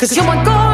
Cause you're my girl.